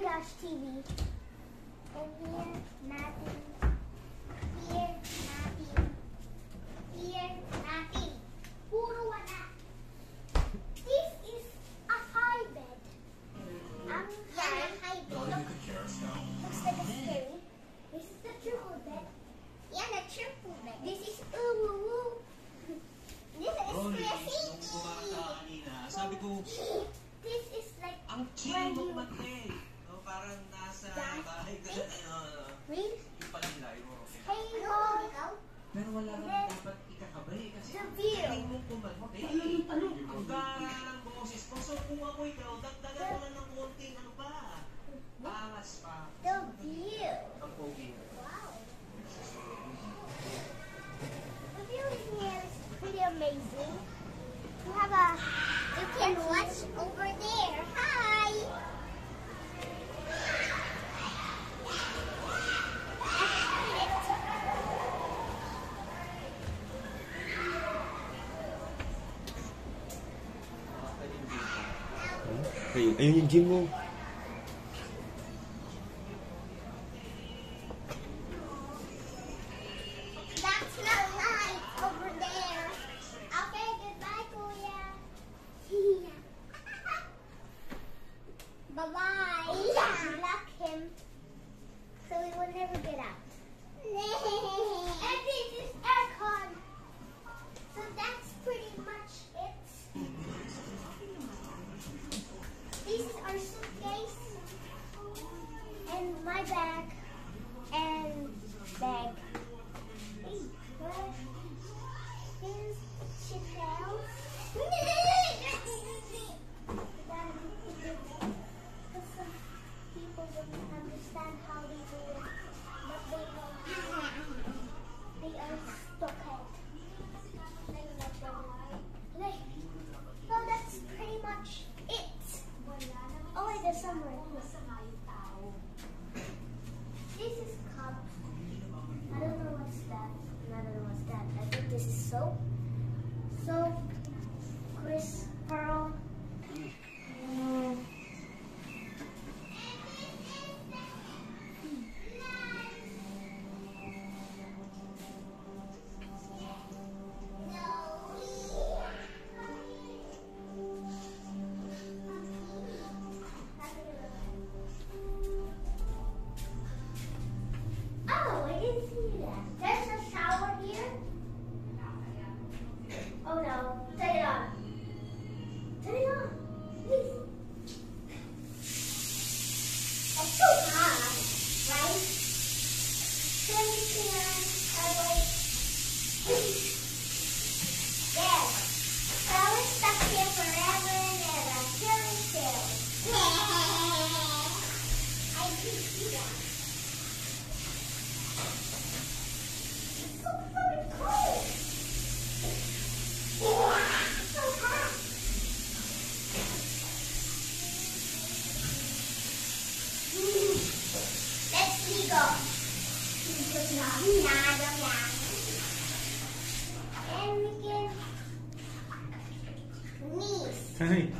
Gosh, TV. And here, Matt wala nang dapat ikakabay kasi ang galing mong kumagot eh. Ano yung tanong? Ang gara boses ko. So kung ako ikaw, dagdagan mo lang ng konting ano pa. Angas pa. Ayaw niyang. Oh, Hey.